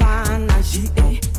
abafana GA